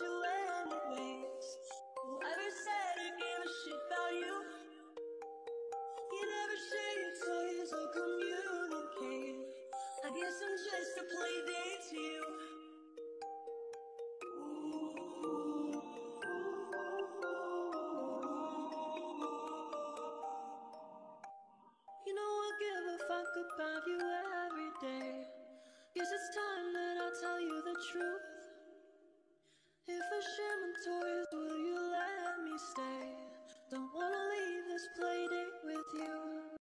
about you anyways. Who ever said he gave a shit about you, he never shakes hands or communicate. I guess I'm just a play date to you. You know I give a fuck about you shaman toys, will you let me stay? Don't wanna leave this place.